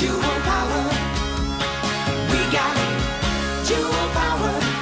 Jewel Power. We got Jewel Power.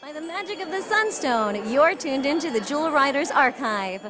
By the magic of the Sunstone, you're tuned into the Jewel Riders Archive.